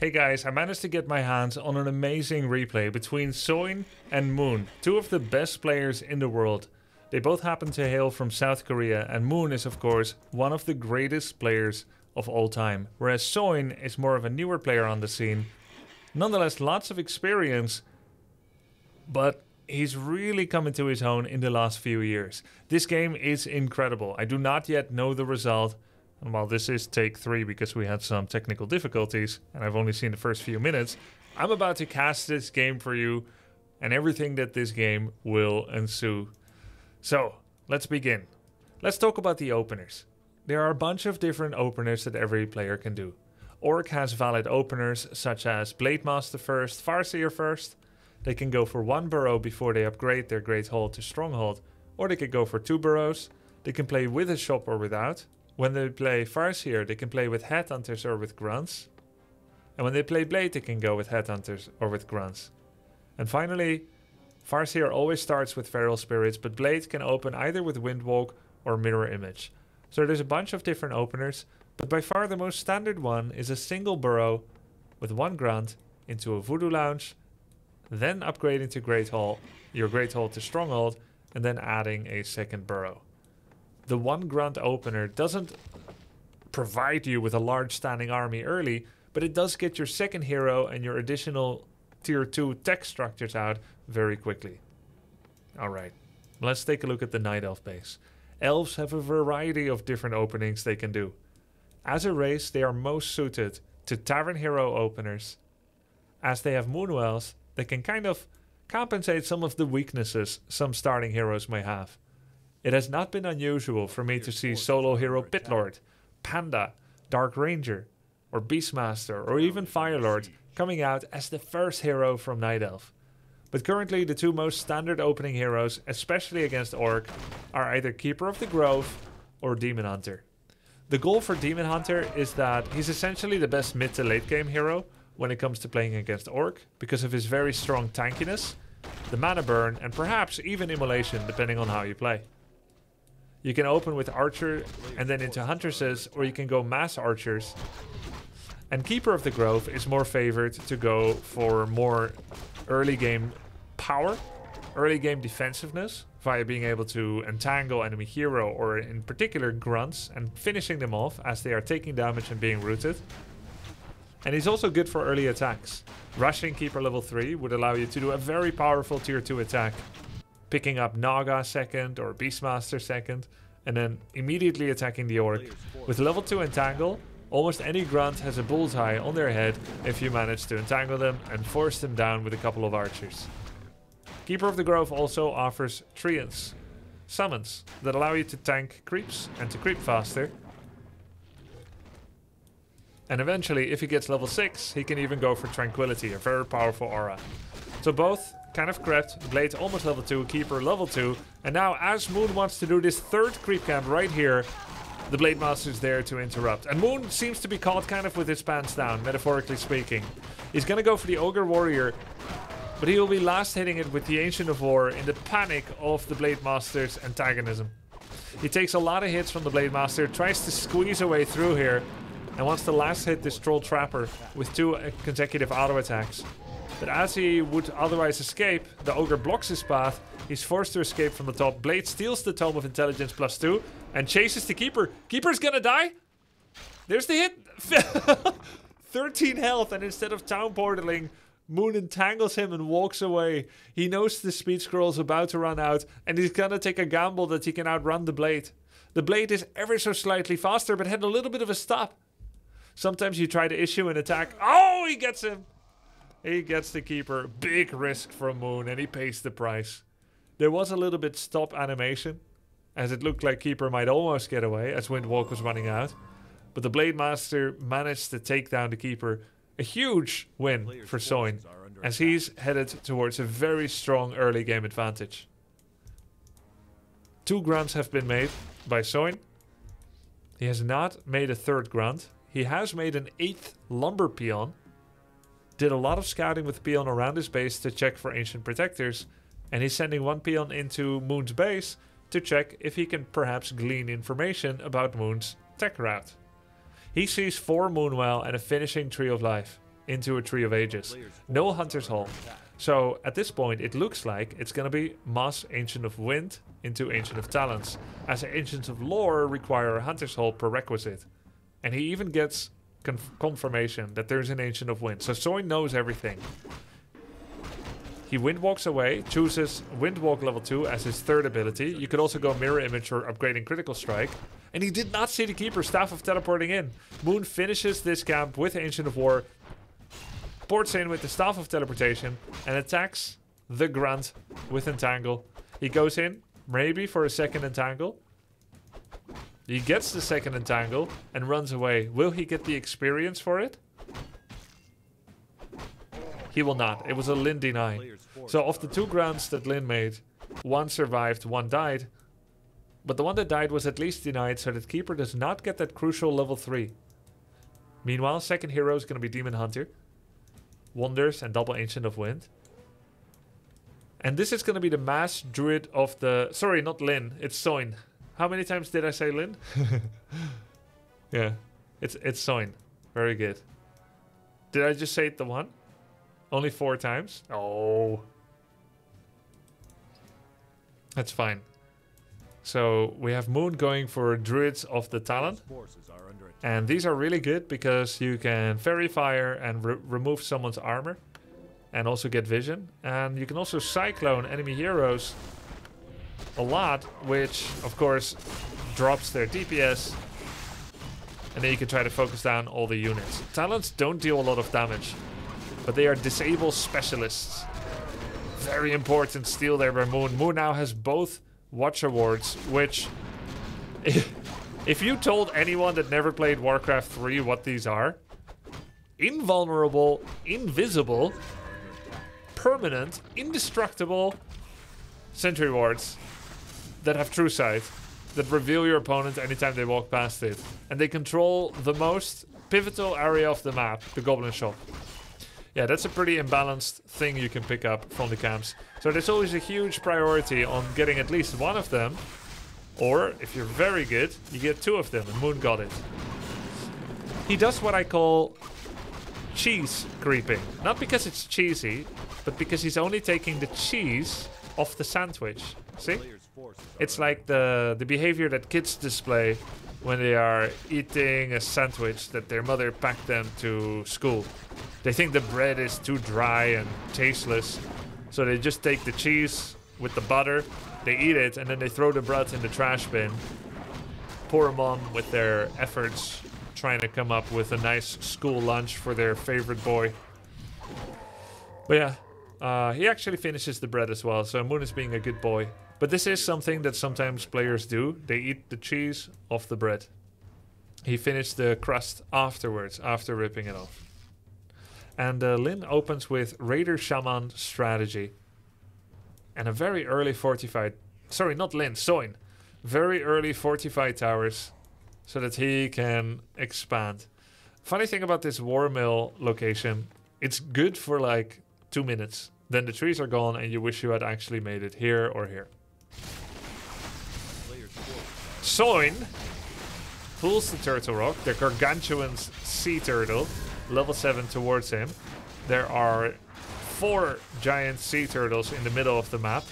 Hey guys, I managed to get my hands on an amazing replay between Soin and Moon, two of the best players in the world. They both happen to hail from South Korea, and Moon is, of course, one of the greatest players of all time, whereas Soin is more of a newer player on the scene. Nonetheless, lots of experience, but he's really coming to his own in the last few years. This game is incredible. I do not yet know the result. And while this is take three because we had some technical difficulties and I've only seen the first few minutes, I'm about to cast this game for you and everything that this game will ensue. So, let's begin. Let's talk about the openers. There are a bunch of different openers that every player can do. Orc has valid openers such as Blade Master first, Farseer first. They can go for one burrow before they upgrade their Great Hall to Stronghold, or they could go for two burrows. They can play with a shop or without. When they play Farseer, they can play with Headhunters or with Grunts. And when they play Blade, they can go with Headhunters or with Grunts. And finally, Farseer always starts with Feral Spirits, but Blade can open either with Windwalk or Mirror Image. So there's a bunch of different openers, but by far the most standard one is a single burrow with one grunt into a Voodoo Lounge, then upgrading to Great Hall, your Great Hall to Stronghold, and then adding a second burrow the one grunt opener doesn't provide you with a large standing army early, but it does get your second hero and your additional tier 2 tech structures out very quickly. Alright, let's take a look at the Night Elf base. Elves have a variety of different openings they can do. As a race, they are most suited to Tavern Hero openers. As they have Moonwells, they can kind of compensate some of the weaknesses some starting heroes may have. It has not been unusual for me to see solo hero Pitlord, Panda, Dark Ranger, or Beastmaster, or even Firelord coming out as the first hero from Night Elf. But currently, the two most standard opening heroes, especially against Orc, are either Keeper of the Grove or Demon Hunter. The goal for Demon Hunter is that he's essentially the best mid to late game hero when it comes to playing against Orc because of his very strong tankiness, the mana burn, and perhaps even immolation depending on how you play. You can open with Archer and then into Huntresses, or you can go Mass Archers. And Keeper of the Grove is more favored to go for more early game power, early game defensiveness, via being able to entangle enemy hero or in particular grunts and finishing them off as they are taking damage and being rooted. And he's also good for early attacks. Rushing Keeper level 3 would allow you to do a very powerful tier 2 attack picking up Naga second or Beastmaster second, and then immediately attacking the Orc. With level 2 Entangle, almost any grunt has a bullseye on their head if you manage to entangle them and force them down with a couple of archers. Keeper of the Grove also offers Treants, summons, that allow you to tank creeps and to creep faster. And eventually, if he gets level 6, he can even go for Tranquility, a very powerful aura. So both kind of crept. Blade almost level 2, Keeper level 2. And now as Moon wants to do this third creep camp right here, the Blade Master is there to interrupt. And Moon seems to be caught kind of with his pants down, metaphorically speaking. He's gonna go for the Ogre Warrior, but he will be last hitting it with the Ancient of War in the panic of the Blade Master's antagonism. He takes a lot of hits from the Blade Master, tries to squeeze away through here, and wants to last hit this Troll Trapper with two consecutive auto attacks. But as he would otherwise escape, the ogre blocks his path. He's forced to escape from the top. Blade steals the Tome of Intelligence plus two and chases the Keeper. Keeper's gonna die. There's the hit. 13 health, and instead of town portaling, Moon entangles him and walks away. He knows the speed scroll is about to run out, and he's gonna take a gamble that he can outrun the blade. The blade is ever so slightly faster, but had a little bit of a stop. Sometimes you try to issue an attack. Oh, he gets him. He gets the keeper. Big risk from Moon, and he pays the price. There was a little bit stop animation, as it looked like keeper might almost get away as Windwalk was running out. But the Blade Master managed to take down the keeper. A huge win for Soin, as he's headed towards a very strong early game advantage. Two grunts have been made by Soin. He has not made a third grunt. He has made an eighth lumber peon, did a lot of scouting with Peon around his base to check for ancient protectors, and he's sending one Peon into Moon's base to check if he can perhaps glean information about Moon's tech route. He sees four Moonwell and a finishing Tree of Life. into a Tree of Ages. No Hunter's Hall. So at this point, it looks like it's going to be Moss Ancient of Wind into Ancient of Talents, as Ancients of Lore require a Hunter's Hall prerequisite. And he even gets conf confirmation that there's an Ancient of Wind. So Soin knows everything. He wind walks away, chooses wind walk level 2 as his third ability. You could also go mirror image for upgrading critical strike. And he did not see the keeper staff of teleporting in. Moon finishes this camp with Ancient of War, ports in with the staff of teleportation, and attacks the grunt with entangle. He goes in, maybe for a second entangle. He gets the second entangle and runs away. Will he get the experience for it? He will not. It was a Lyn deny. So of the two grunts that Lyn made, one survived, one died. But the one that died was at least denied, so that Keeper does not get that crucial level 3. Meanwhile, second hero is going to be Demon Hunter. Wonders and Double Ancient of Wind. And this is going to be the mass druid of the... Sorry, not Lyn. It's Soin. How many times did I say Lyn? yeah. It's, it's Soin. Very good. Did I just say it the one? Only four times? Oh. That's fine. So we have Moon going for Druids of the Talon. And these are really good because you can Faerie Fire and re remove someone's armor. And also get vision. And you can also Cyclone enemy heroes a lot, which of course drops their DPS. And then you can try to focus down all the units. Talons don't deal a lot of damage but they are disable specialists. Very important steal there by Moon. Moon now has both Watch Wards, which... If, if you told anyone that never played Warcraft 3 what these are... Invulnerable, invisible, permanent, indestructible sentry wards that have true sight that reveal your opponent anytime they walk past it. And they control the most pivotal area of the map, the Goblin Shop yeah, that's a pretty imbalanced thing you can pick up from the camps. So there's always a huge priority on getting at least one of them. Or, if you're very good, you get two of them, and Moon got it. He does what I call cheese creeping. Not because it's cheesy, but because he's only taking the cheese off the sandwich. See? It's like the, the behavior that kids display when they are eating a sandwich that their mother packed them to school. They think the bread is too dry and tasteless, so they just take the cheese with the butter, they eat it, and then they throw the bread in the trash bin. Poor mom with their efforts trying to come up with a nice school lunch for their favorite boy. But yeah, uh, he actually finishes the bread as well, so Moon is being a good boy. But this is something that sometimes players do. They eat the cheese off the bread. He finished the crust afterwards, after ripping it off. And uh, Lyn opens with Raider Shaman strategy. And a very early fortified... Sorry, not Lyn, Soin. Very early fortified towers so that he can expand. Funny thing about this war mill location, it's good for like two minutes. Then the trees are gone and you wish you had actually made it here or here. Soin pulls the turtle rock, the gargantuan sea turtle, level 7 towards him. There are four giant sea turtles in the middle of the map.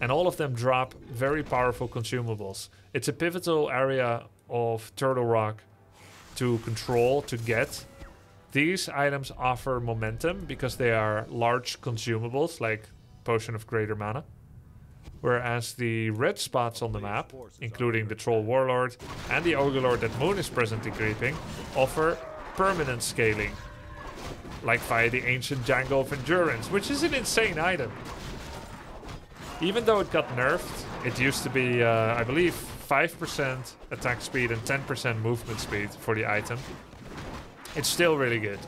And all of them drop very powerful consumables. It's a pivotal area of Turtle Rock to control, to get. These items offer momentum because they are large consumables like Potion of Greater Mana whereas the red spots on the map, including the Troll Warlord and the Ogre Lord that Moon is presently creeping, offer permanent scaling, like via the Ancient Janggo of Endurance, which is an insane item. Even though it got nerfed, it used to be, uh, I believe, 5% attack speed and 10% movement speed for the item. It's still really good.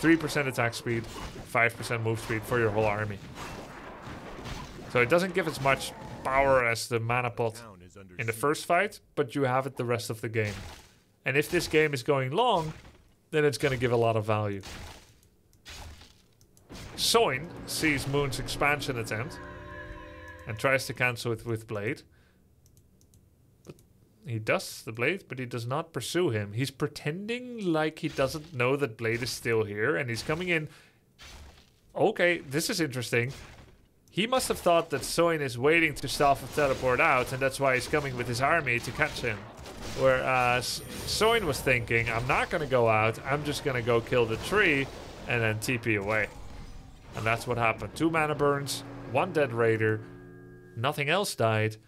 3% attack speed, 5% move speed for your whole army. So it doesn't give as much power as the mana pot in the first fight, but you have it the rest of the game. And if this game is going long, then it's going to give a lot of value. Soin sees Moon's expansion attempt and tries to cancel it with Blade. But He does the Blade, but he does not pursue him. He's pretending like he doesn't know that Blade is still here, and he's coming in. Okay, this is interesting. He must have thought that Soin is waiting to Stealth teleport out, and that's why he's coming with his army to catch him. Whereas uh, Soin was thinking, I'm not going to go out, I'm just going to go kill the tree, and then TP away. And that's what happened. Two mana burns, one dead raider, nothing else died.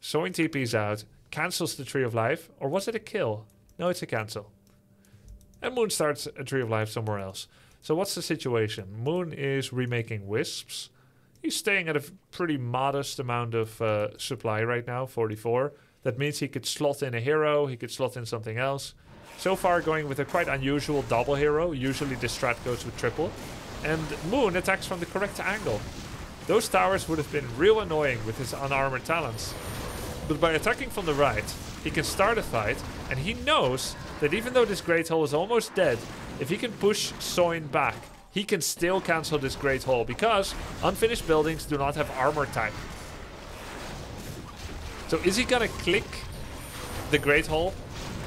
Soin TP's out, cancels the Tree of Life, or was it a kill? No, it's a cancel. And Moon starts a Tree of Life somewhere else. So what's the situation? Moon is remaking Wisps. He's staying at a pretty modest amount of uh, supply right now, 44. That means he could slot in a hero, he could slot in something else. So far going with a quite unusual double hero. Usually the strat goes with triple. And Moon attacks from the correct angle. Those towers would have been real annoying with his unarmored talons. But by attacking from the right, he can start a fight, and he knows that even though this Great Hall is almost dead, if he can push Soin back, he can still cancel this Great Hall, because unfinished buildings do not have armor type. So is he gonna click the Great Hall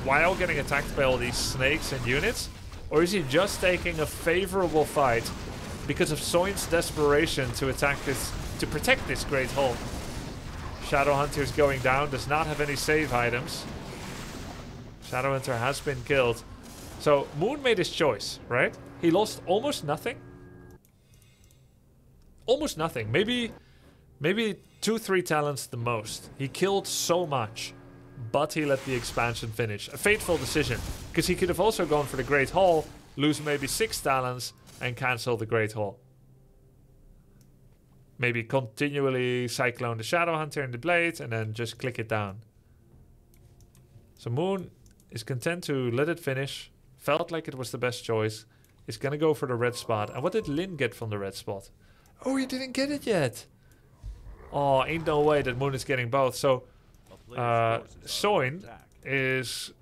while getting attacked by all these snakes and units? Or is he just taking a favorable fight because of Soin's desperation to attack this, to protect this Great Hall? Shadowhunter is going down, does not have any save items. Shadowhunter has been killed. So Moon made his choice, right? He lost almost nothing. Almost nothing. Maybe maybe two, three talons the most. He killed so much, but he let the expansion finish. A fateful decision, because he could have also gone for the Great Hall, lose maybe six talons, and cancel the Great Hall. Maybe continually cyclone the Shadow Hunter and the Blade and then just click it down. So Moon is content to let it finish. Felt like it was the best choice. Is gonna go for the red spot. And what did Lyn get from the red spot? Oh, he didn't get it yet. Oh, ain't no way that Moon is getting both. So, uh, Soin is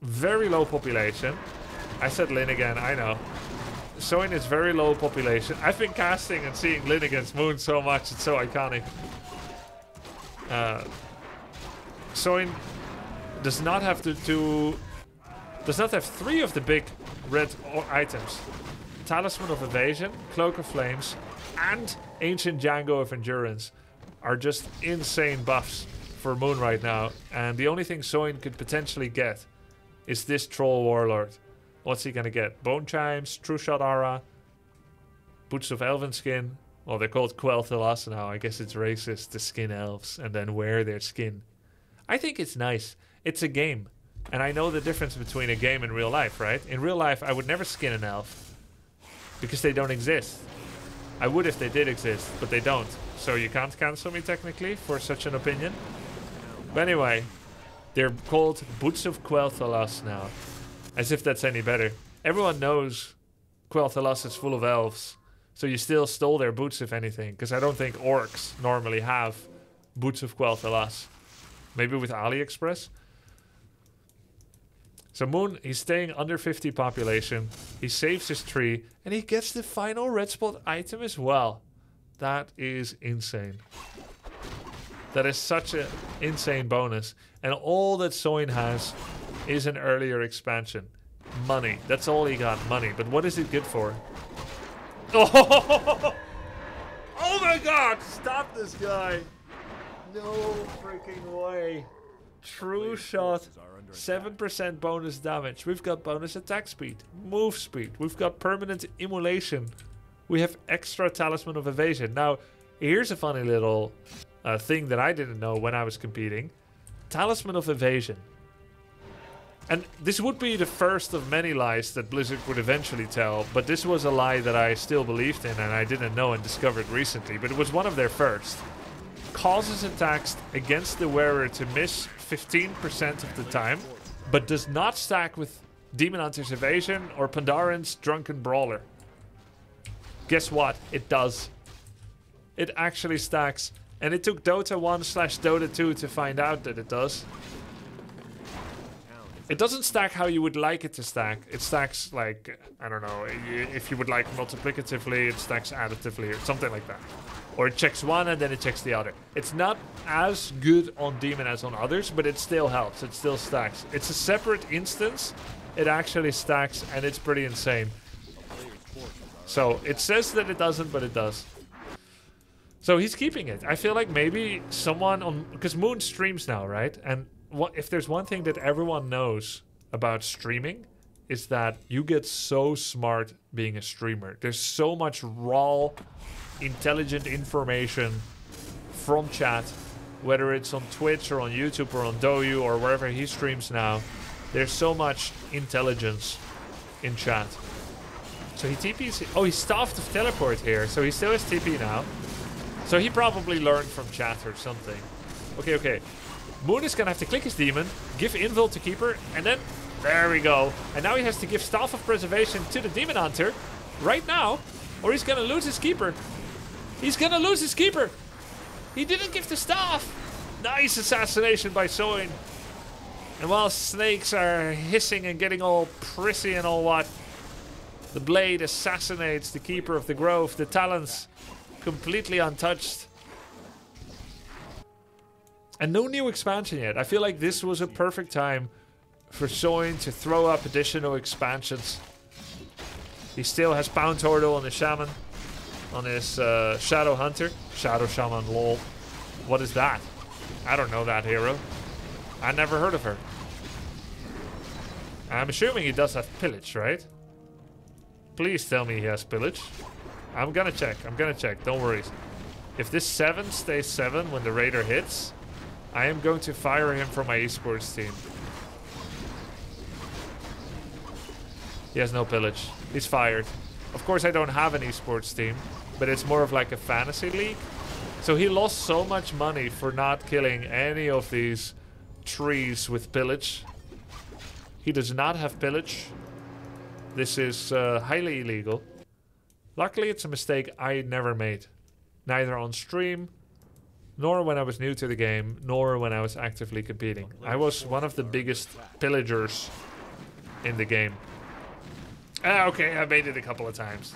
very low population. I said Lyn again, I know. Soin is very low population. I've been casting and seeing Lyn against Moon so much, it's so iconic. Uh, Soin does not have to, to does not have three of the big red items. Talisman of Evasion, Cloak of Flames, and Ancient Janggo of Endurance are just insane buffs for Moon right now. And the only thing Soin could potentially get is this Troll Warlord. What's he gonna get? Bone Chimes, True Shot Aura, Boots of Elven Skin. Well, they're called Quel'Thalas now. I guess it's racist to skin elves and then wear their skin. I think it's nice. It's a game. And I know the difference between a game and real life, right? In real life, I would never skin an elf. Because they don't exist. I would if they did exist, but they don't. So you can't cancel me technically for such an opinion. But anyway, they're called Boots of Quel'Thalas now. As if that's any better. Everyone knows Quel'Thalas is full of elves. So you still stole their boots, if anything. Because I don't think orcs normally have Boots of Quel'Thalas. Maybe with AliExpress? So Moon, he's staying under 50 population. He saves his tree. And he gets the final red spot item as well. That is insane. That is such an insane bonus. And all that Soin has is an earlier expansion. Money. That's all he got, money. But what is it good for? Oh, oh my god! Stop this guy! No freaking way. True shot. 7% bonus damage. We've got bonus attack speed, move speed. We've got permanent immolation. We have extra talisman of evasion. Now, here's a funny little uh, thing that I didn't know when I was competing. Talisman of evasion. And this would be the first of many lies that Blizzard would eventually tell, but this was a lie that I still believed in and I didn't know and discovered recently, but it was one of their first. Causes attacks against the wearer to miss 15% of the time, but does not stack with Demon Hunter's Evasion or Pandaren's Drunken Brawler. Guess what? It does. It actually stacks. And it took Dota 1 slash Dota 2 to find out that it does. It doesn't stack how you would like it to stack. It stacks like, I don't know, if you would like multiplicatively, it stacks additively or something like that. Or it checks one and then it checks the other. It's not as good on Demon as on others, but it still helps. It still stacks. It's a separate instance. It actually stacks and it's pretty insane. So it says that it doesn't, but it does. So he's keeping it. I feel like maybe someone on... Because Moon streams now, right? And what if there's one thing that everyone knows about streaming is that you get so smart being a streamer. There's so much raw, intelligent information from chat, whether it's on Twitch or on YouTube or on Douyu or wherever he streams now. There's so much intelligence in chat. So he TP's. Oh, he staffed the teleport here, so he still has TP now. So he probably learned from chat or something. Okay, okay. Moon is gonna have to click his demon, give invul to Keeper, and then there we go. And now he has to give Staff of Preservation to the Demon Hunter right now, or he's gonna lose his Keeper. He's gonna lose his Keeper. He didn't give the Staff. Nice assassination by Soin. And while snakes are hissing and getting all prissy and all what, the blade assassinates the Keeper of the Grove. The talons completely untouched. And no new expansion yet. I feel like this was a perfect time for Soin to throw up additional expansions. He still has Pound Turtle on the Shaman. On his uh, Shadow Hunter. Shadow Shaman, lol. What is that? I don't know that hero. I never heard of her. I'm assuming he does have Pillage, right? Please tell me he has Pillage. I'm gonna check. I'm gonna check. Don't worry. If this 7 stays 7 when the Raider hits, I am going to fire him from my esports team. He has no pillage. He's fired. Of course, I don't have an esports team, but it's more of like a fantasy league. So he lost so much money for not killing any of these trees with pillage. He does not have pillage. This is uh, highly illegal. Luckily, it's a mistake I never made. Neither on stream, nor when I was new to the game, nor when I was actively competing. I was one of the biggest pillagers in the game. Ah, okay, I made it a couple of times.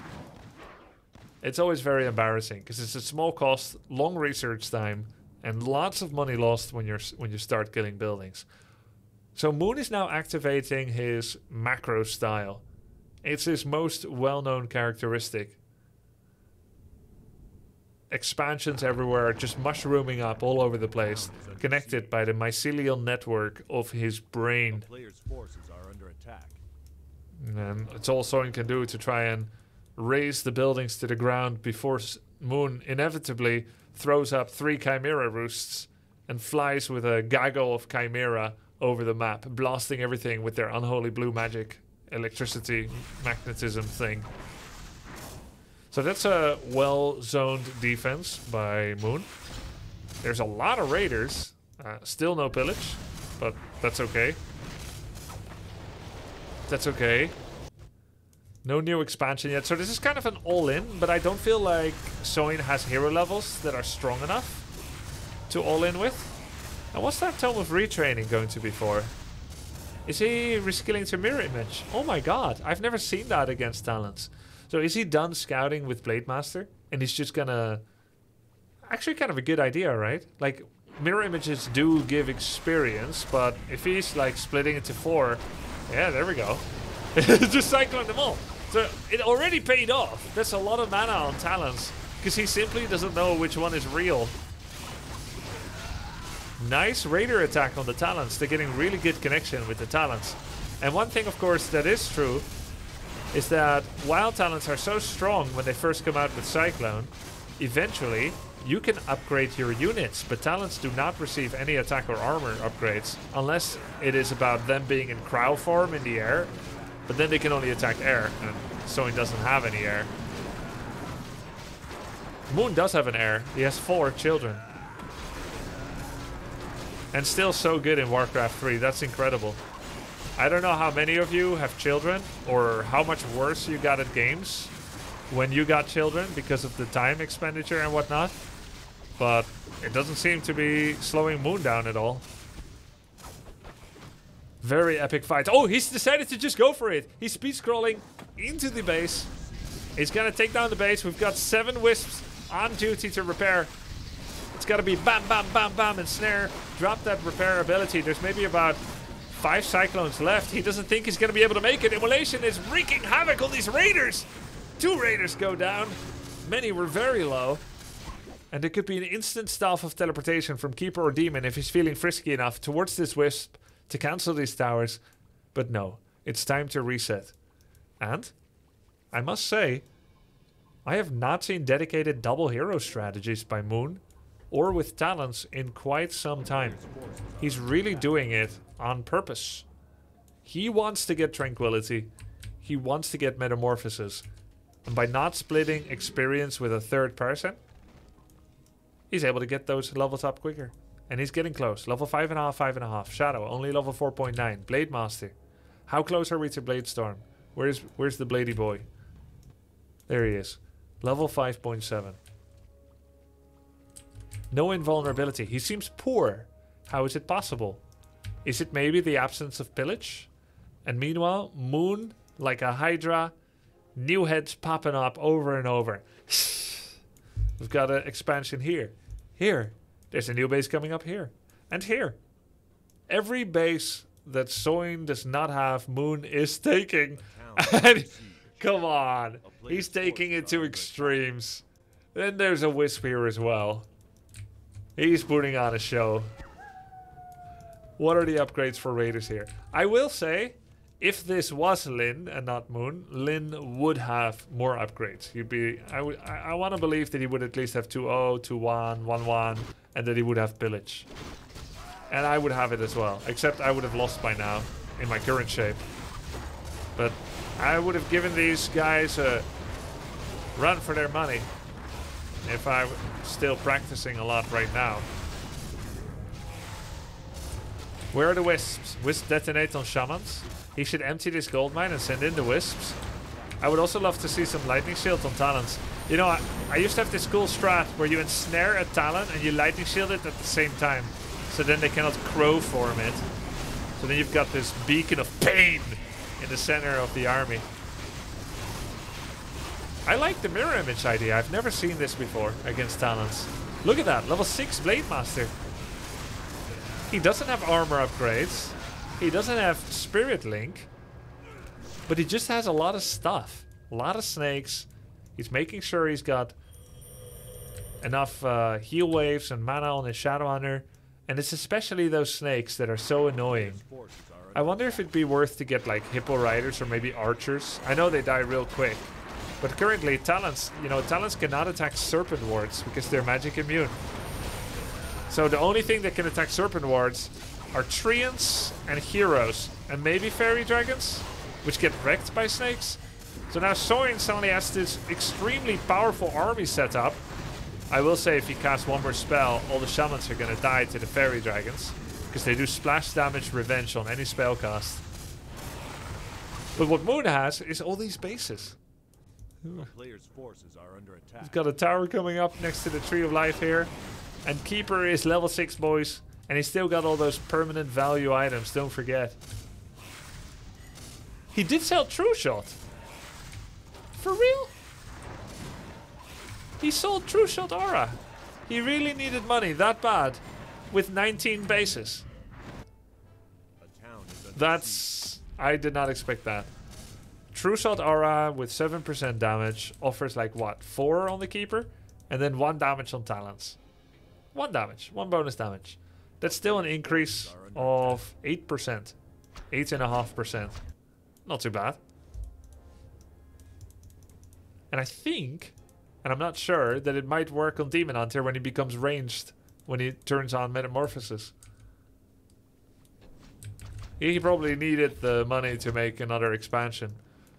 It's always very embarrassing because it's a small cost, long research time, and lots of money lost when you're when you start killing buildings. So Moon is now activating his macro style. It's his most well-known characteristic expansions everywhere, just mushrooming up all over the place, connected by the mycelial network of his brain. And it's all Soin can do to try and raze the buildings to the ground before Moon inevitably throws up three Chimera roosts and flies with a gaggle of Chimera over the map, blasting everything with their unholy blue magic, electricity, magnetism thing. So that's a well-zoned defense by Moon. There's a lot of raiders. Uh, still no pillage, but that's okay. That's okay. No new expansion yet. So this is kind of an all-in, but I don't feel like Soin has hero levels that are strong enough to all-in with. And what's that Tome of Retraining going to be for? Is he reskilling to Mirror Image? Oh my god, I've never seen that against talons. So is he done scouting with Blade Master? And he's just gonna... Actually kind of a good idea, right? Like, mirror images do give experience, but if he's like splitting into four, yeah, there we go. just cycling them all. So it already paid off. That's a lot of mana on talons. Because he simply doesn't know which one is real. Nice Raider attack on the talons. They're getting really good connection with the talons. And one thing, of course, that is true is that while talons are so strong when they first come out with Cyclone, eventually you can upgrade your units, but talons do not receive any attack or armor upgrades unless it is about them being in Crow form in the air, but then they can only attack air, and Soin doesn't have any air. Moon does have an heir. He has four children. And still so good in Warcraft 3. That's incredible. I don't know how many of you have children or how much worse you got at games when you got children because of the time expenditure and whatnot. But it doesn't seem to be slowing Moon down at all. Very epic fight. Oh, he's decided to just go for it. He's speed scrolling into the base. He's gonna take down the base. We've got seven wisps on duty to repair. It's gotta be bam, bam, bam, bam, and snare. Drop that repair ability. There's maybe about five cyclones left. He doesn't think he's gonna be able to make it. Immolation is wreaking havoc on these raiders. Two raiders go down. Many were very low. And there could be an instant staff of teleportation from Keeper or Demon if he's feeling frisky enough towards this Wisp to cancel these towers. But no, it's time to reset. And, I must say, I have not seen dedicated double hero strategies by Moon or with talons in quite some time. He's really doing it on purpose. He wants to get Tranquility. He wants to get Metamorphosis. And by not splitting experience with a third person, he's able to get those levels up quicker. And he's getting close. Level 5.5, 5.5. Shadow, only level 4.9. Blade Master. How close are we to Blade Storm? Where's where's the Blady boy? There he is. Level 5.7. No invulnerability. He seems poor. How is it possible? Is it maybe the absence of pillage? And meanwhile, Moon, like a Hydra, new heads popping up over and over. We've got an expansion here. Here. There's a new base coming up here. And here. Every base that Soin does not have, Moon is taking. And come on. He's taking it to extremes. Then there's a Wisp here as well. He's putting on a show. What are the upgrades for Raiders here? I will say, if this was Lyn and not Moon, Lyn would have more upgrades. He'd be. I would. I, I want to believe that he would at least have 2-0, 2-1, 1-1, and that he would have pillage. And I would have it as well. Except I would have lost by now in my current shape. But I would have given these guys a run for their money if I'm still practicing a lot right now. Where are the wisps? Wisp detonate on shamans? He should empty this gold mine and send in the wisps. I would also love to see some lightning shield on talons. You know, I, I used to have this cool strat where you ensnare a talon and you lightning shield it at the same time. So then they cannot crow form it. So then you've got this beacon of pain in the center of the army. I like the mirror image idea. I've never seen this before against talons. Look at that, level 6 Blade Master. He doesn't have armor upgrades. He doesn't have Spirit Link. But he just has a lot of stuff. A lot of snakes. He's making sure he's got enough uh, heal waves and mana on his Shadow Hunter. And it's especially those snakes that are so annoying. I wonder if it'd be worth to get like Hippo Riders or maybe Archers. I know they die real quick. But currently, talons, you know, talons cannot attack serpent wards because they're magic immune. So the only thing that can attack serpent wards are treants and heroes, and maybe fairy dragons, which get wrecked by snakes. So now Soin suddenly has this extremely powerful army set up. I will say if he casts one more spell, all the shamans are gonna die to the fairy dragons. Because they do splash damage revenge on any spell cast. But what Moon has is all these bases. Player's forces are under attack. He's got a tower coming up next to the Tree of Life here. And Keeper is level 6, boys. And he's still got all those permanent value items, don't forget. He did sell True Shot. For real? He sold True Shot Aura. He really needed money that bad. With 19 bases. That's... I did not expect that. True Shot Aura with 7% damage offers like what? 4 on the Keeper? And then 1 damage on Talons. 1 damage. 1 bonus damage. That's still an increase of 8%. 8.5%. Not too bad. And I think, and I'm not sure, that it might work on Demon Hunter when he becomes ranged. When he turns on Metamorphosis. He probably needed the money to make another expansion.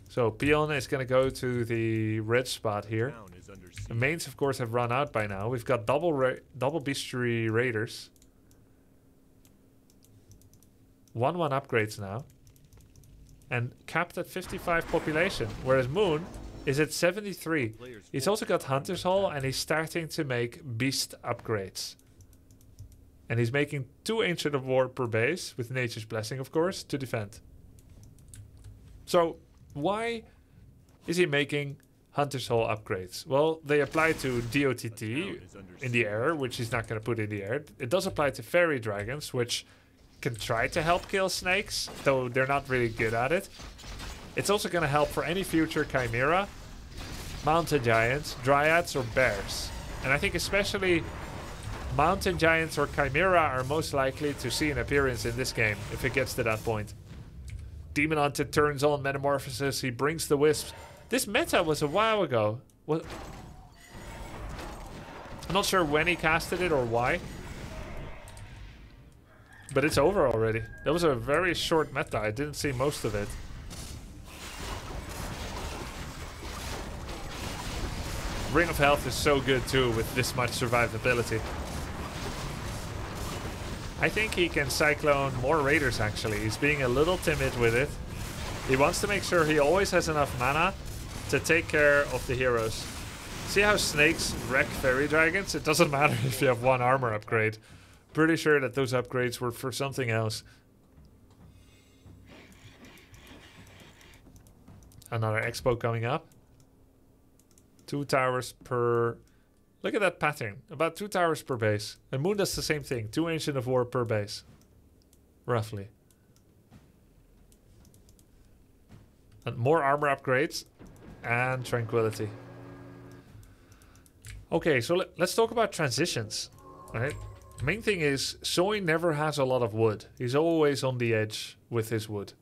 So Pion is going to go to the red spot here. town is under The mains, of course, have run out by now. We've got double ra double bestiary raiders. One one upgrades now, and capped at 55 population. Whereas Moon is at 73. He's also got Hunter's Hall, and he's starting to make beast upgrades. And he's making two Ancient of War per base, with Nature's Blessing, of course, to defend. So, why is he making Hunter's Hall upgrades? Well, they apply to DOTT in the air, which he's not going to put in the air. It does apply to Fairy Dragons, which can try to help kill snakes, though they're not really good at it. It's also going to help for any future Chimera, Mountain Giants, Dryads, or Bears. And I think especially Mountain Giants or Chimera are most likely to see an appearance in this game, if it gets to that point. Demon Hunter turns on Metamorphosis, he brings the Wisps. This meta was a while ago. What? I'm not sure when he casted it or why. But it's over already. That was a very short meta. I didn't see most of it. Ring of Health is so good too with this much survivability. I think he can Cyclone more Raiders actually. He's being a little timid with it. He wants to make sure he always has enough mana to take care of the heroes. See how snakes wreck fairy dragons? It doesn't matter if you have one armor upgrade. Pretty sure that those upgrades were for something else. Another expo coming up. Two towers per... Look at that pattern. About two towers per base. And Moon does the same thing. Two Ancient of War per base. Roughly. And more armor upgrades. And Tranquility. Okay, so let, us talk about transitions. Right? Main thing is, Soin never has a lot of wood. He's always on the edge with his wood.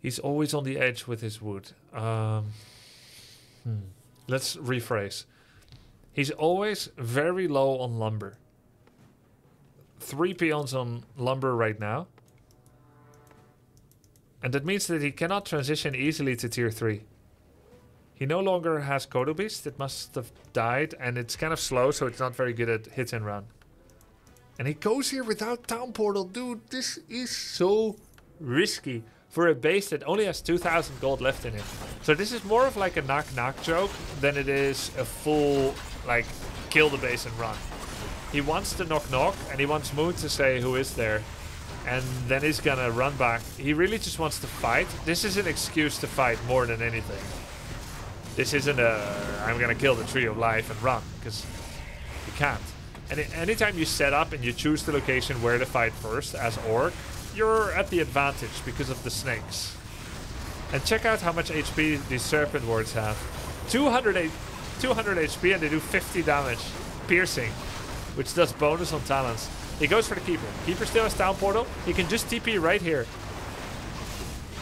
He's always on the edge with his wood. Um, hmm. Let's rephrase. He's always very low on lumber. Three peons on lumber right now. And that means that he cannot transition easily to tier 3. He no longer has Kodo Beast. It must have died. And it's kind of slow, so it's not very good at hit and run. And he goes here without Town Portal. Dude, this is so risky for a base that only has 2,000 gold left in it. So this is more of like a knock-knock joke than it is a full, like, kill the base and run. He wants to knock-knock, and he wants Moon to say who is there. And then he's gonna run back. He really just wants to fight. This is an excuse to fight more than anything. This isn't a, I'm gonna kill the Tree of Life and run, because you can't. And anytime you set up and you choose the location where to fight first as Orc, you're at the advantage because of the snakes. And check out how much HP these Serpent Wards have. 200, 200 HP and they do 50 damage. Piercing. Which does bonus on talents. He goes for the Keeper. Keeper still has Town Portal. He can just TP right here.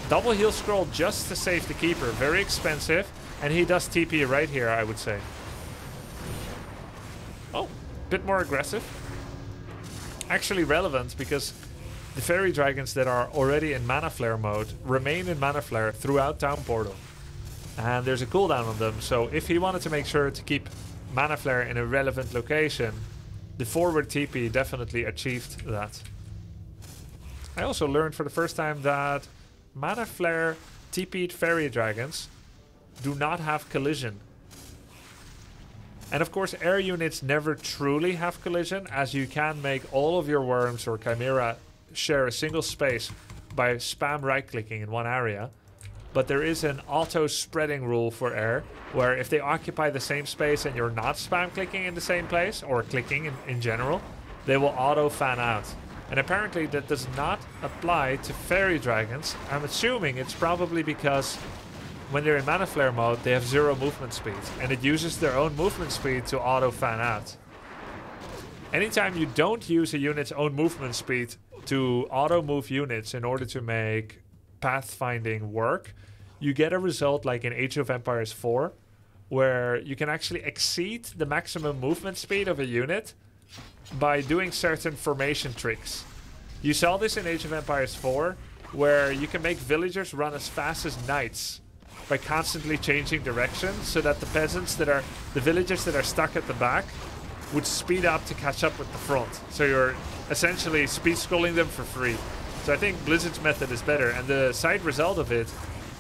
Double heal scroll just to save the Keeper. Very expensive. And he does TP right here, I would say. Oh, a bit more aggressive. Actually relevant because the fairy dragons that are already in mana flare mode remain in mana flare throughout town portal. And there's a cooldown on them, so if he wanted to make sure to keep mana flare in a relevant location, the forward TP definitely achieved that. I also learned for the first time that mana flare TP'd fairy dragons do not have collision. And of course air units never truly have collision as you can make all of your worms or chimera share a single space by spam right clicking in one area. But there is an auto spreading rule for air where if they occupy the same space and you're not spam clicking in the same place or clicking in, in general, they will auto fan out. And apparently that does not apply to fairy dragons. I'm assuming it's probably because when they're in mana flare mode, they have zero movement speed, and it uses their own movement speed to auto fan out. Anytime you don't use a unit's own movement speed to auto move units in order to make pathfinding work, you get a result like in Age of Empires 4, where you can actually exceed the maximum movement speed of a unit by doing certain formation tricks. You saw this in Age of Empires 4, where you can make villagers run as fast as knights by constantly changing direction so that the peasants that are the villagers that are stuck at the back would speed up to catch up with the front. So you're essentially speed scrolling them for free. So I think Blizzard's method is better, and the side result of it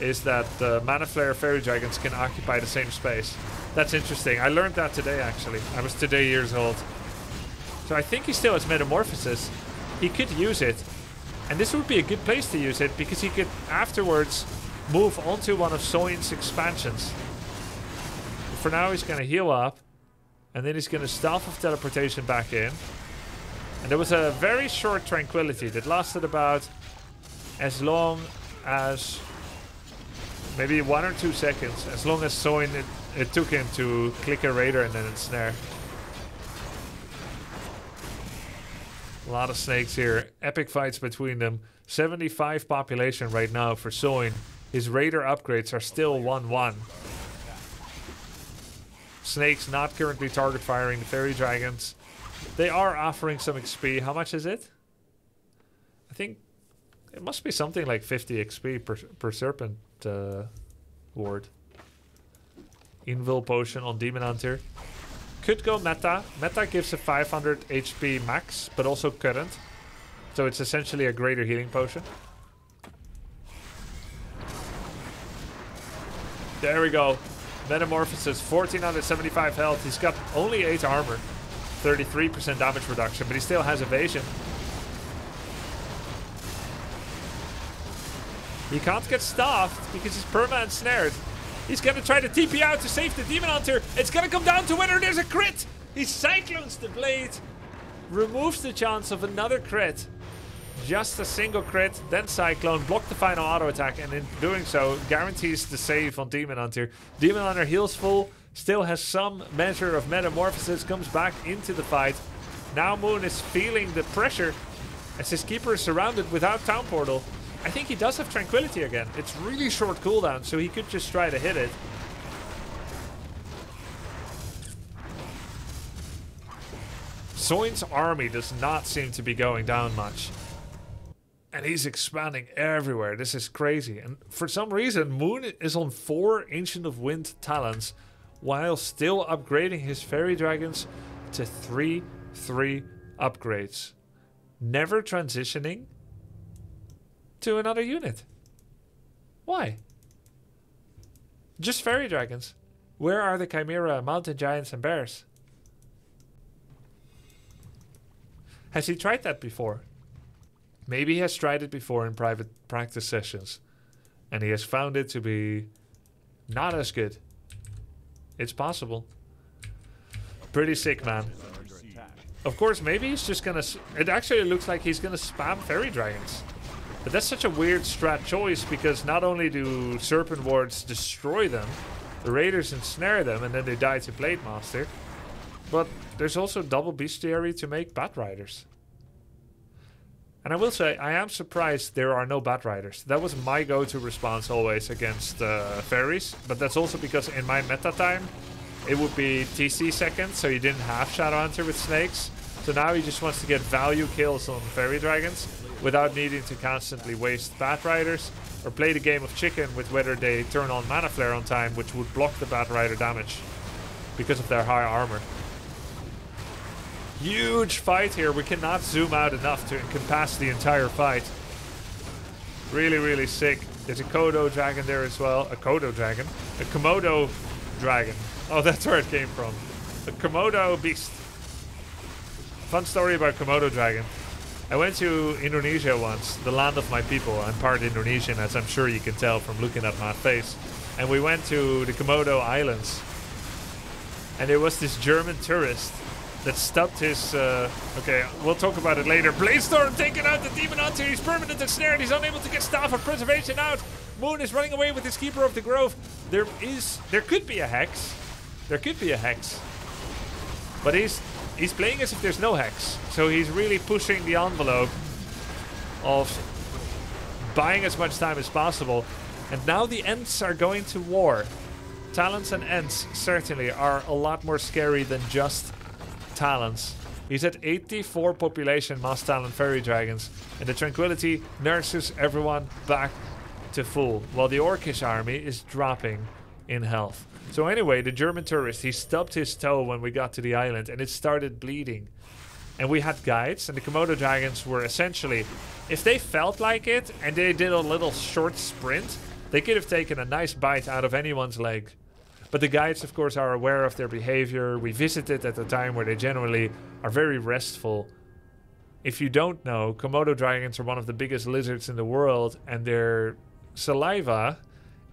is that the Mana Flare Fairy Dragons can occupy the same space. That's interesting. I learned that today, actually. I was today years old. So I think he still has Metamorphosis. He could use it. And this would be a good place to use it because he could afterwards move onto one of Soin's expansions. But for now, he's going to heal up. And then he's going to Staff of Teleportation back in. And there was a very short Tranquility that lasted about as long as maybe one or two seconds. As long as Soin, it, it took him to click a Raider and then ensnare. A lot of snakes here. Epic fights between them. 75 population right now for Soin. His Raider upgrades are still 1-1. Snakes not currently target firing the Fairy Dragons. They are offering some XP. How much is it? I think it must be something like 50 XP per, per Serpent uh, Ward. Invul Potion on Demon Hunter. Could go meta. Meta gives a 500 HP max, but also current. So it's essentially a greater healing potion. There we go. Metamorphosis, 1475 health. He's got only 8 armor. 33% damage reduction, but he still has evasion. He can't get stuffed because he's perma ensnared. He's gonna try to TP out to save the Demon Hunter. It's gonna come down to whether there's a crit. He cyclones the blade, removes the chance of another crit. Just a single crit, then Cyclone, block the final auto attack, and in doing so, guarantees the save on Demon Hunter. Demon Hunter heals full, still has some measure of metamorphosis, comes back into the fight. Now Moon is feeling the pressure as his keeper is surrounded without Town Portal. I think he does have Tranquility again. It's really short cooldown, so he could just try to hit it. Soin's army does not seem to be going down much. And he's expanding everywhere. This is crazy. And for some reason, Moon is on four Ancient of Wind talons while still upgrading his Fairy Dragons to 3 3 upgrades. Never transitioning to another unit. Why? Just Fairy Dragons. Where are the Chimera, Mountain Giants, and Bears? Has he tried that before? Maybe he has tried it before in private practice sessions. And he has found it to be not as good. It's possible. Pretty sick, man. Of course, maybe he's just gonna... It actually looks like he's gonna spam Fairy Dragons. But that's such a weird strat choice because not only do Serpent Wards destroy them, the Raiders ensnare them and then they die to Blade Master. But there's also double bestiary to make Bat Riders. And I will say, I am surprised there are no Bat Riders. That was my go-to response always against uh, fairies. But that's also because in my meta time, it would be TC second, so you didn't have Shadowhunter with snakes. So now he just wants to get value kills on fairy dragons without needing to constantly waste Bat Riders or play the game of chicken with whether they turn on Mana Flare on time, which would block the Bat Rider damage because of their high armor. Huge fight here. We cannot zoom out enough to encompass the entire fight. Really, really sick. There's a Kodo dragon there as well. A Kodo dragon. A Komodo dragon. Oh, that's where it came from. A Komodo beast. Fun story about Komodo dragon. I went to Indonesia once, the land of my people. I'm part Indonesian, as I'm sure you can tell from looking at my face. And we went to the Komodo Islands. And there was this German tourist that stopped his. Uh, okay, we'll talk about it later. Bladestorm taking out the Demon Hunter. He's permanent ensnared. He's unable to get Staff of Preservation out. Moon is running away with his Keeper of the Grove. There is. There could be a hex. There could be a hex. But he's he's playing as if there's no hex. So he's really pushing the envelope of buying as much time as possible. And now the Ents are going to war. Talons and Ents certainly are a lot more scary than just talons. He's at 84 population mass talon fairy dragons, and the tranquility nurses everyone back to full, while the orcish army is dropping in health. So anyway, the German tourist, he stubbed his toe when we got to the island, and it started bleeding. And we had guides, and the Komodo dragons were essentially, if they felt like it, and they did a little short sprint, they could have taken a nice bite out of anyone's leg. But the guides, of course, are aware of their behavior. We visited at a time where they generally are very restful. If you don't know, Komodo dragons are one of the biggest lizards in the world, and their saliva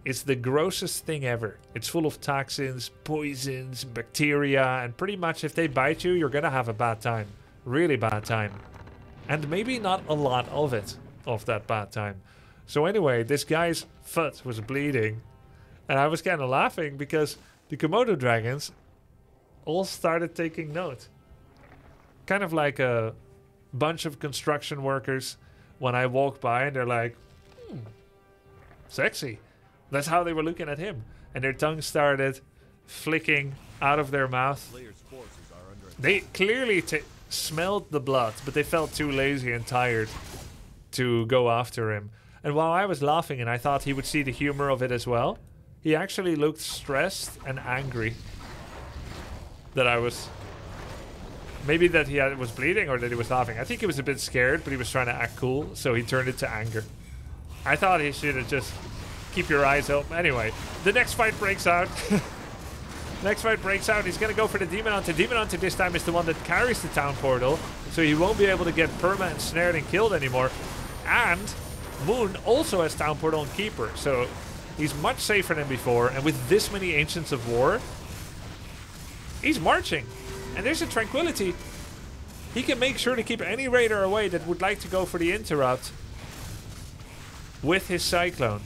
is the grossest thing ever. It's full of toxins, poisons, bacteria, and pretty much if they bite you, you're gonna have a bad time. Really bad time. And maybe not a lot of it, of that bad time. So anyway, this guy's foot was bleeding. And I was kind of laughing because the Komodo dragons all started taking note. Kind of like a bunch of construction workers when I walk by and they're like, hmm, sexy. That's how they were looking at him. And their tongue started flicking out of their mouth. Players' forces are under attack. They clearly t- smelled the blood, but they felt too lazy and tired to go after him. And while I was laughing and I thought he would see the humor of it as well, he actually looked stressed and angry. That I was. Maybe that he had, was bleeding or that he was laughing. I think he was a bit scared, but he was trying to act cool, so he turned it to anger. I thought he should have just keep your eyes open. Anyway, the next fight breaks out. Next fight breaks out. He's going to go for the Demon Hunter. Demon Hunter this time is the one that carries the town portal. So he won't be able to get perma and and killed anymore. And Moon also has town portal and keeper. So he's much safer than before. And with this many Ancients of War, he's marching. And there's a Tranquility. He can make sure to keep any raider away that would like to go for the interrupt with his Cyclone.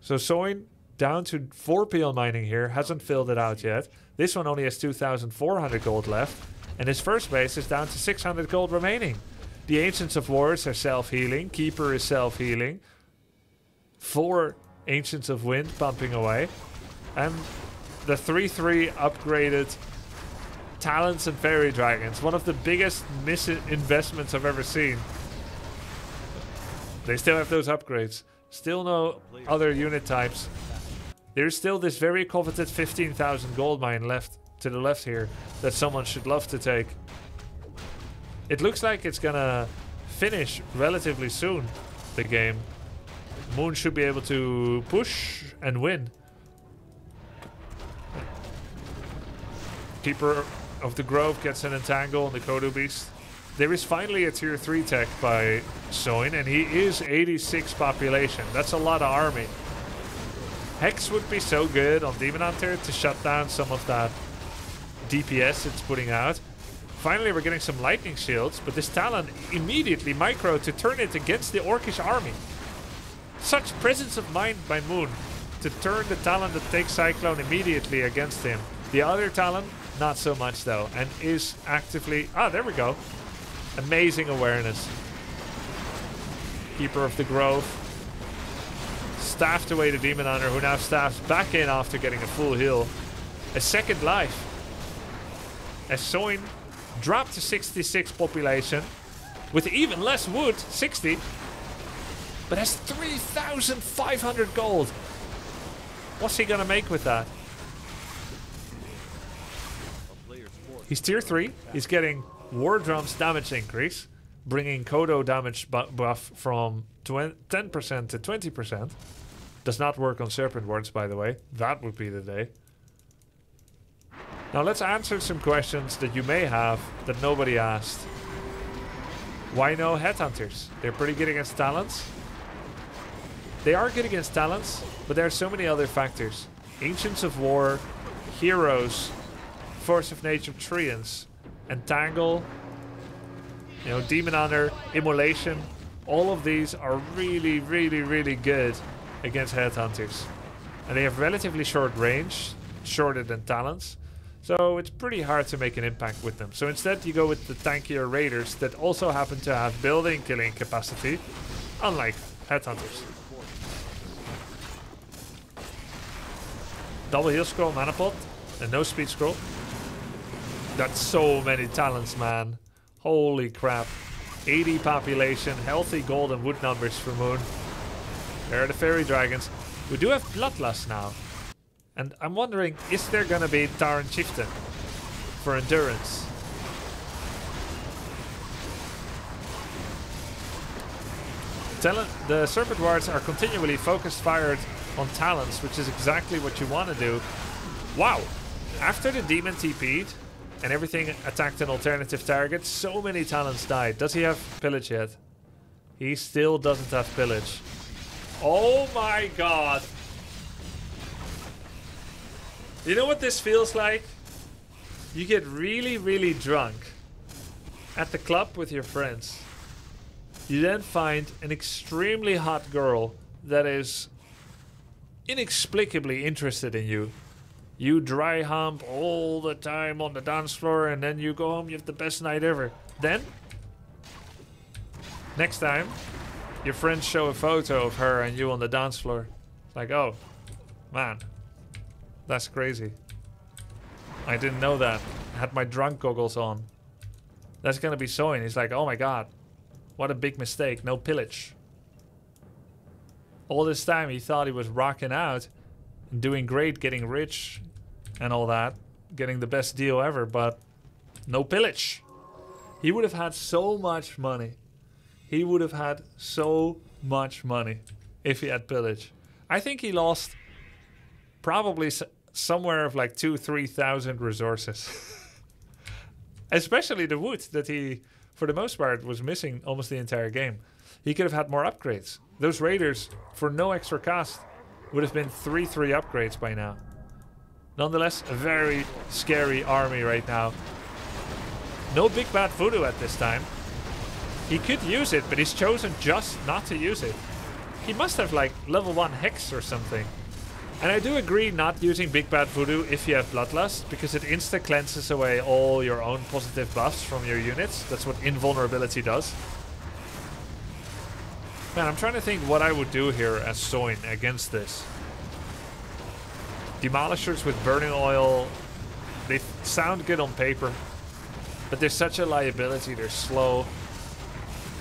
So Soin down to 4 PL mining here, hasn't filled it out yet. This one only has 2,400 gold left. And his first base is down to 600 gold remaining. The Ancients of Wars are self-healing. Keeper is self-healing. Four Ancients of Wind pumping away. And the 3-3 upgraded Talons and Fairy Dragons. One of the biggest misinvestments I've ever seen. They still have those upgrades. Still no other unit types. There's still this very coveted 15,000 gold mine left to the left here that someone should love to take. It looks like it's gonna finish relatively soon, the game. Moon should be able to push and win. Keeper of the Grove gets an entangle on the Kodo Beast. There is finally a tier 3 tech by Soin, and he is 86 population. That's a lot of army. Hex would be so good on Demon Hunter to shut down some of that DPS it's putting out. Finally, we're getting some lightning shields, but this Talon immediately micro to turn it against the Orcish army. Such presence of mind by Moon to turn the Talon that takes Cyclone immediately against him. The other Talon, not so much though, and is actively... Ah, there we go. Amazing awareness. Keeper of the Grove. Staffed away the Demon Hunter, who now staffs back in after getting a full heal. A second life. As Soin dropped to 66 population. With even less wood, 60. But has 3,500 gold. What's he gonna make with that? He's tier 3. He's getting War Drum's damage increase, bringing Kodo damage bu- buff from 10% to 20%. Does not work on Serpent Wards, by the way. That would be the day. Now let's answer some questions that you may have that nobody asked. Why no Headhunters? They're pretty good against talons. They are good against talons, but there are so many other factors. Ancients of War, Heroes, Force of Nature Treants, Entangle, you know, Demon Hunter, Immolation. All of these are really, really, really good against Headhunters. And they have relatively short range, shorter than talons. So it's pretty hard to make an impact with them. So instead you go with the tankier raiders that also happen to have building killing capacity, unlike Headhunters. Double heal scroll, mana and no speed scroll. That's so many talons, man. Holy crap. 80 population, healthy gold and wood numbers for Moon. There are the fairy dragons. We do have Bloodlust now. And I'm wondering, is there gonna be Tauren Chieftain for endurance? Talent, the Serpent Wards are continually focused fired on talons, which is exactly what you want to do. Wow! After the demon TP'd and everything attacked an alternative target, so many talons died. Does he have pillage yet? He still doesn't have pillage. Oh my god! You know what this feels like? You get really, really drunk at the club with your friends. You then find an extremely hot girl that is inexplicably interested in you. You dry hump all the time on the dance floor and then you go home, you have the best night ever. Then, next time, your friends show a photo of her and you on the dance floor. Like, oh, man, that's crazy. I didn't know that. I had my drunk goggles on. That's gonna be Soin. He's like, oh my god, what a big mistake. No pillage. All this time he thought he was rocking out and doing great, getting rich and all that. Getting the best deal ever, but no pillage. He would have had so much money. He would have had so much money if he had pillage. I think he lost probably somewhere of like two, three thousand resources. Especially the wood that he, for the most part, was missing almost the entire game. He could have had more upgrades. Those raiders, for no extra cost, would have been 3-3 upgrades by now. Nonetheless, a very scary army right now. No big bad voodoo at this time. He could use it, but he's chosen just not to use it. He must have like level 1 hex or something. And I do agree not using Big Bad Voodoo if you have Bloodlust, because it insta cleanses away all your own positive buffs from your units. That's what Invulnerability does. Man, I'm trying to think what I would do here as Soin against this. Demolishers with Burning Oil, they sound good on paper, but they're such a liability, they're slow.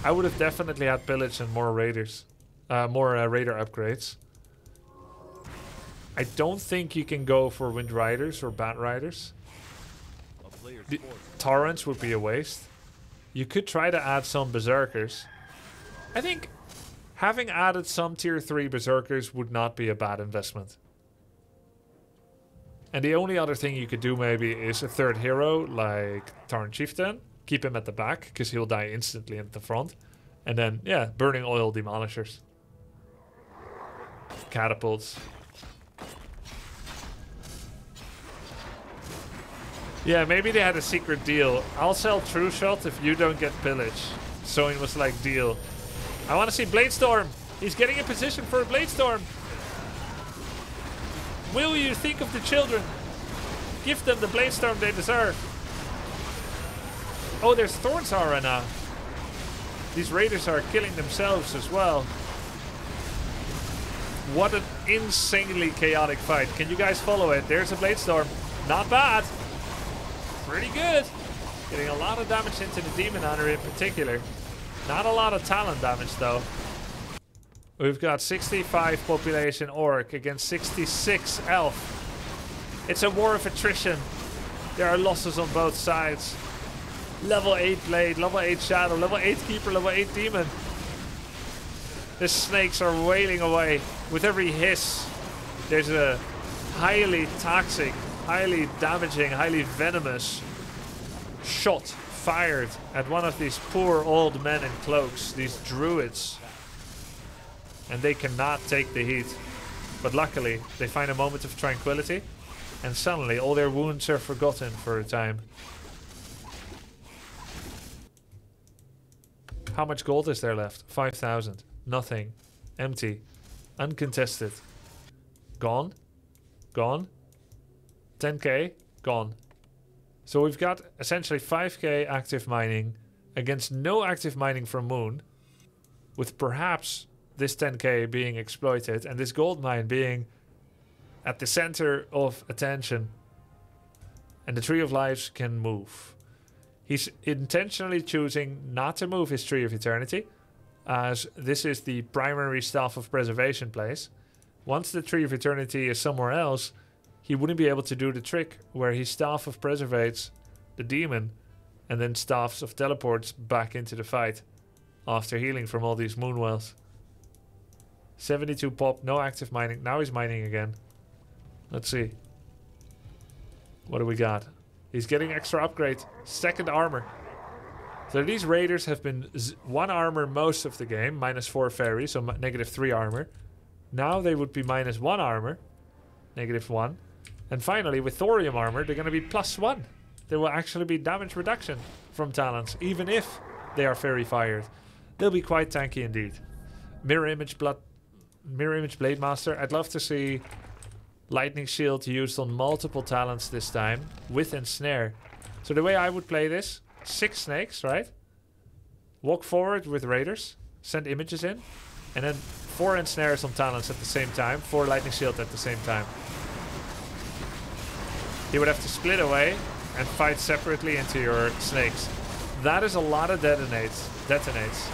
I would have definitely had Pillage and more Raiders, uh, more uh, Raider upgrades. I don't think you can go for Wind Riders or Bat Riders. The Torrents would be a waste. You could try to add some Berserkers. I think having added some Tier 3 Berserkers would not be a bad investment. And the only other thing you could do maybe is a third hero like Tauren Chieftain. Keep him at the back because he'll die instantly at the front. And then, yeah, Burning Oil Demolishers. Catapults. Yeah, maybe they had a secret deal. I'll sell True Shot if you don't get pillage. Soin was like, deal. I want to see Bladestorm. He's getting a position for a Bladestorm. Will you think of the children? Give them the Bladestorm they deserve. Oh, there's Thorns Aura now. Uh, these raiders are killing themselves as well. What an insanely chaotic fight. Can you guys follow it? There's a Bladestorm. Not bad pretty good. Getting a lot of damage into the Demon Hunter in particular. Not a lot of talon damage though. We've got 65 population Orc against 66 Elf. It's a war of attrition. There are losses on both sides. Level 8 Blade, level 8 Shadow, level 8 Keeper, level 8 Demon. The snakes are wailing away. With every hiss, there's a highly toxic highly damaging, highly venomous shot fired at one of these poor old men in cloaks, these druids. And they cannot take the heat. But luckily, they find a moment of tranquility, and suddenly all their wounds are forgotten for a time. How much gold is there left? 5,000. Nothing. Empty. Uncontested. Gone? Gone? 10k, gone. So we've got essentially 5k active mining against no active mining from Moon, with perhaps this 10k being exploited and this gold mine being at the center of attention. And the Tree of Lives can move. He's intentionally choosing not to move his Tree of Eternity, as this is the primary Staff of Preservation place. Once the Tree of Eternity is somewhere else, he wouldn't be able to do the trick where he staff of preservates the demon and then staffs of teleports back into the fight after healing from all these moonwells. 72 pop, no active mining. Now he's mining again. Let's see. What do we got? He's getting extra upgrade. Second armor. So these raiders have been one armor most of the game, minus four fairy, so negative three armor. Now they would be minus one armor, negative one. And finally, with thorium armor, they're going to be plus one. There will actually be damage reduction from talons, even if they are fairy fired. They'll be quite tanky indeed. Mirror image blood, mirror image blade master. I'd love to see lightning shield used on multiple talons this time with ensnare. So the way I would play this, six snakes, right? Walk forward with raiders, send images in, and then four ensnares on talons at the same time, four lightning shield at the same time. You would have to split away and fight separately into your snakes. That is a lot of detonates. Detonates.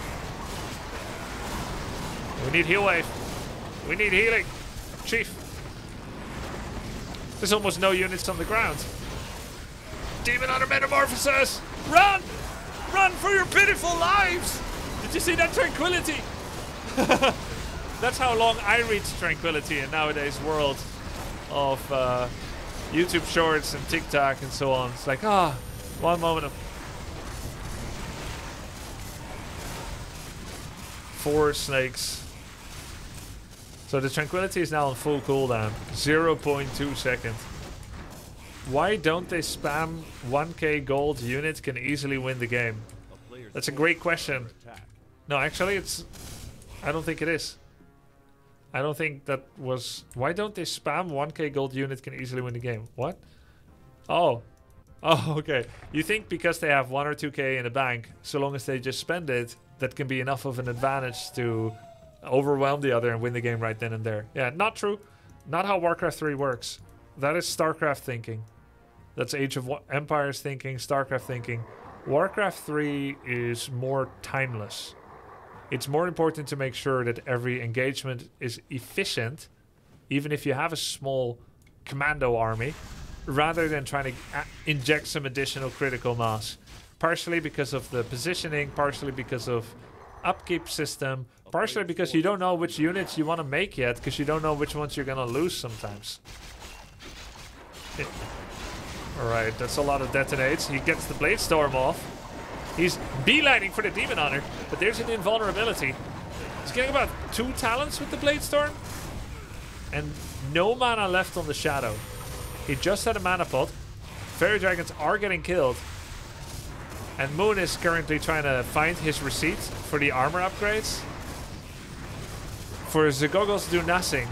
We need heal wave. We need healing. Chief. There's almost no units on the ground. Demon Hunter Metamorphosis! Run! Run for your pitiful lives! Did you see that tranquility? That's how long I reach tranquility in nowadays world of uh, YouTube Shorts and TikTok and so on. It's like, ah, one moment of four snakes. So the tranquility is now on full cooldown, 0.2 seconds. Why don't they spam 1k gold units can easily win the game? That's a great question. No, actually, it's. I don't think it is. I don't think that was. Why don't they spam 1k gold unit can easily win the game? What? Oh. Oh, okay. You think because they have 1 or 2k in the bank, so long as they just spend it, that can be enough of an advantage to overwhelm the other and win the game right then and there. Yeah, not true. Not how Warcraft 3 works. That is StarCraft thinking. That's Age of Empires thinking, StarCraft thinking. Warcraft 3 is more timeless. It's more important to make sure that every engagement is efficient, even if you have a small commando army, rather than trying to a- inject some additional critical mass. Partially because of the positioning, partially because of upkeep system, partially because you don't know which units you want to make yet, because you don't know which ones you're going to lose sometimes. Alright, that's a lot of detonates. He gets the Blade Storm off. He's beelining for the Demon Hunter, but there's an invulnerability. He's getting about two talons with the Blade Storm. And no mana left on the Shadow. He just had a mana pot. Fairy Dragons are getting killed. And Moon is currently trying to find his receipt for the armor upgrades. For goggles do nothing.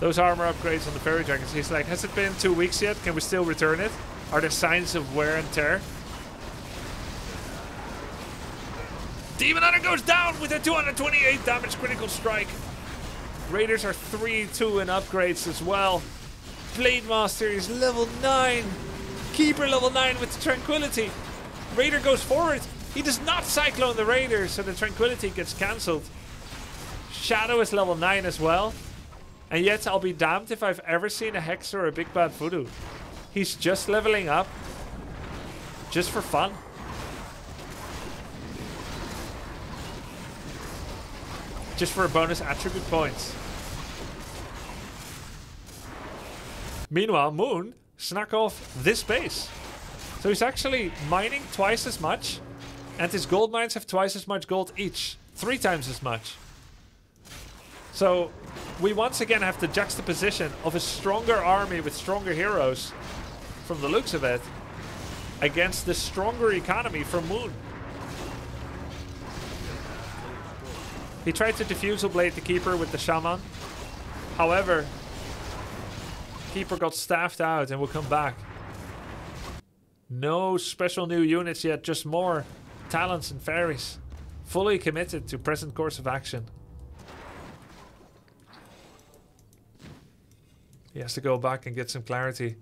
Those armor upgrades on the Fairy Dragons, he's like, has it been two weeks yet? Can we still return it? Are there signs of wear and tear? Demon Hunter goes down with a 228 damage critical strike. Raiders are 3-2 in upgrades as well. Blade Master is level 9. Keeper level 9 with Tranquility. Raider goes forward. He does not Cyclone the Raider, so the Tranquility gets cancelled. Shadow is level 9 as well. And yet, I'll be damned if I've ever seen a Hexer or a Big Bad Voodoo. He's just leveling up. Just for fun. Just for a bonus attribute points. Meanwhile, Moon snuck off this base. So he's actually mining twice as much. And his gold mines have twice as much gold each. Three times as much. So we once again have the juxtaposition of a stronger army with stronger heroes, from the looks of it, against the stronger economy from Moon. He tried to defusal blade the Keeper with the Shaman. However, Keeper got staffed out and will come back. No special new units yet, just more talons and fairies. Fully committed to present course of action. He has to go back and get some clarity.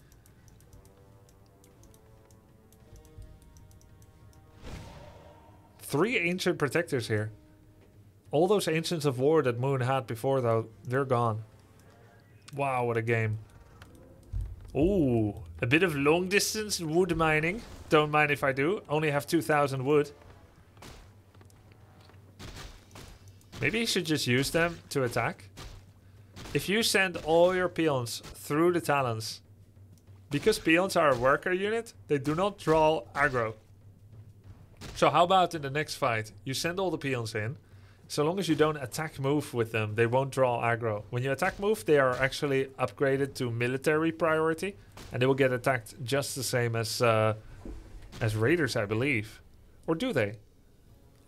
Three ancient protectors here. All those ancients of war that Moon had before, though, they're gone. Wow, what a game. Ooh, a bit of long distance wood mining. Don't mind if I do. Only have 2,000 wood. Maybe you should just use them to attack. If you send all your peons through the talons, because peons are a worker unit, they do not draw aggro. So how about in the next fight, you send all the peons in, so long as you don't attack move with them, they won't draw aggro. When you attack move, they are actually upgraded to military priority, and they will get attacked just the same as uh, as raiders, I believe. Or do they?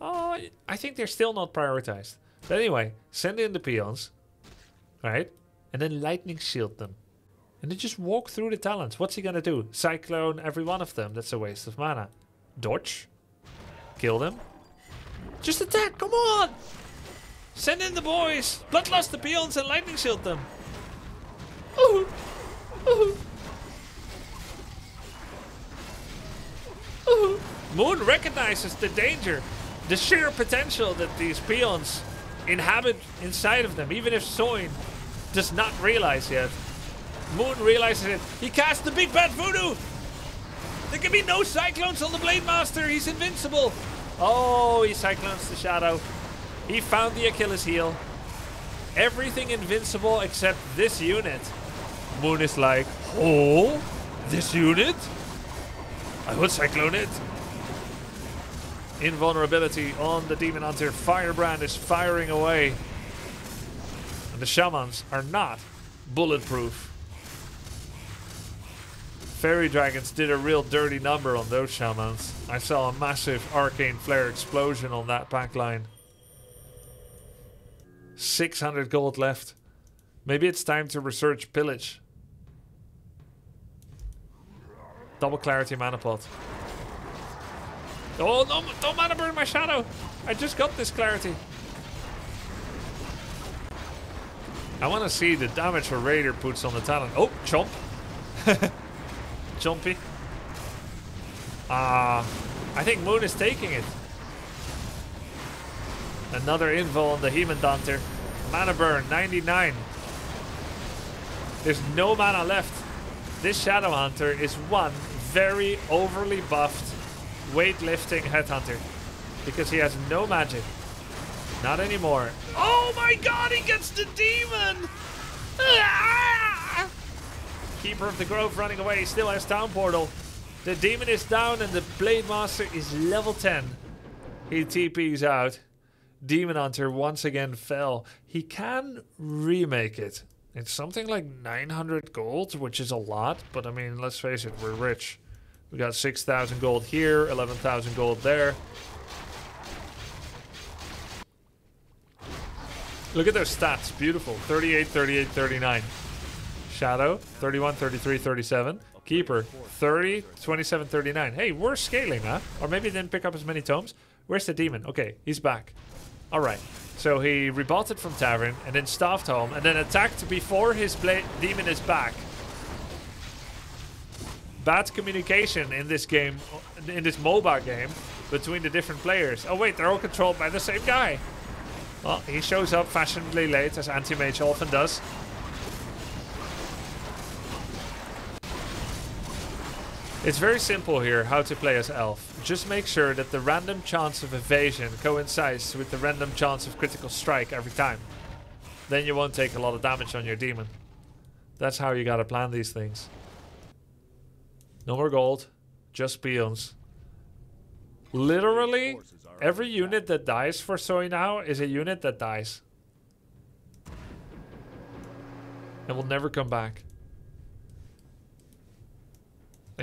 Oh, I think they're still not prioritized. But anyway, send in the peons, right? And then lightning shield them. And then just walk through the talons. What's he gonna do? Cyclone every one of them. That's a waste of mana. Dodge. Kill them. Just attack, come on! Send in the boys! Bloodlust the peons and lightning shield them! Moon recognizes the danger, the sheer potential that these peons inhabit inside of them, even if Soin does not realize yet. Moon realizes it. He casts the big bad voodoo! There can be no cyclones on the Blade Master, he's invincible! Oh, he cyclones the shadow. He found the Achilles heel. Everything invincible except this unit. Moon is like, oh, this unit? I would cyclone it. Invulnerability on the Demon Hunter. Firebrand is firing away. And the shamans are not bulletproof. Fairy Dragons did a real dirty number on those shamans. I saw a massive arcane flare explosion on that backline. 600 gold left. Maybe it's time to research pillage. Double clarity mana pot. Oh, no, don't mana burn my shadow. I just got this clarity. I want to see the damage a Raider puts on the talon. Oh, chomp. Chompy. Ah, uh, I think Moon is taking it. Another invul on the Demon Hunter. Mana burn, 99. There's no mana left. This Shadow Hunter is one very overly buffed weightlifting headhunter. Because he has no magic. Not anymore. Oh my god, he gets the demon! Ah! Keeper of the Grove running away, he still has Town Portal. The demon is down and the Blade Master is level 10. He TP's out. Demon Hunter once again fell. He can remake it. It's something like 900 gold, which is a lot, but I mean, let's face it, we're rich. We got 6,000 gold here, 11,000 gold there. Look at those stats. Beautiful. 38, 38, 39. Shadow, 31, 33, 37. Keeper, 30, 27, 39. Hey, we're scaling, huh? Or maybe didn't pick up as many tomes. Where's the demon? Okay, he's back. All right. So he rebolted from Tavern and then staffed home and then attacked before his demon is back bad communication in this game, in this MOBA game, between the different players. Oh wait, they're all controlled by the same guy. Well, he shows up fashionably late, as Anti-Mage often does. It's very simple here how to play as Elf. Just make sure that the random chance of evasion coincides with the random chance of critical strike every time. Then you won't take a lot of damage on your demon. That's how you gotta plan these things. No more gold. Just peons. Literally, every unit that dies for Soin now is a unit that dies. And will never come back.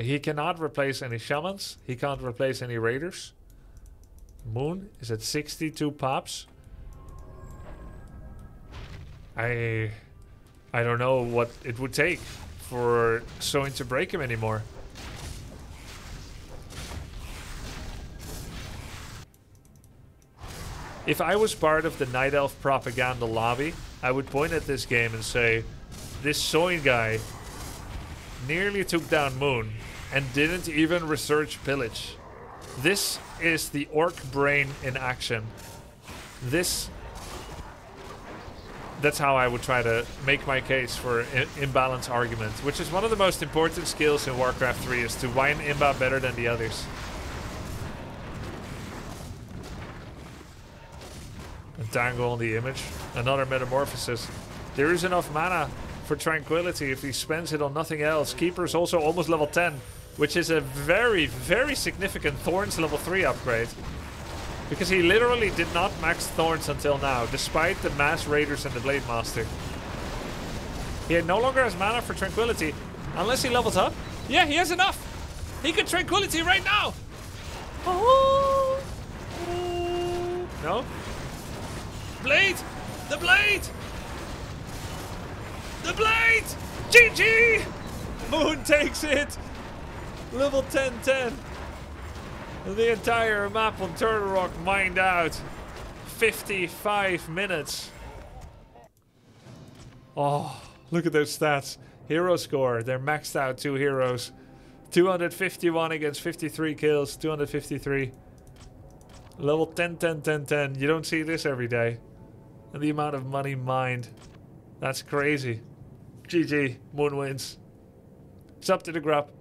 He cannot replace any shamans. He can't replace any raiders. Moon is at 62 pops. I I don't know what it would take for Soin to break him anymore. If I was part of the Night Elf propaganda lobby, I would point at this game and say, this Soin guy nearly took down Moon and didn't even research pillage. This is the orc brain in action. This that's how I would try to make my case for imbalance argument, which is one of the most important skills in Warcraft 3 is to an imba better than the others. A Dangle on the image. Another Metamorphosis. There is enough mana for Tranquility if he spends it on nothing else. Keeper's also almost level 10, which is a very, very significant Thorns level 3 upgrade. Because he literally did not max Thorns until now, despite the Mass Raiders and the Blade Master. He no longer has mana for Tranquility, unless he levels up. Yeah, he has enough! He can Tranquility right now! Oh. No? Blade! The blade! The blade! GG! Moon takes it! Level 10 10. The entire map on Turtle Rock mined out. 55 minutes. Oh, look at those stats. Hero score, they're maxed out two heroes. 251 against 53 kills, 253. Level 10, 10, 10, 10. You don't see this every day. And the amount of money mined. That's crazy. GG. Moon wins. It's up to the grub.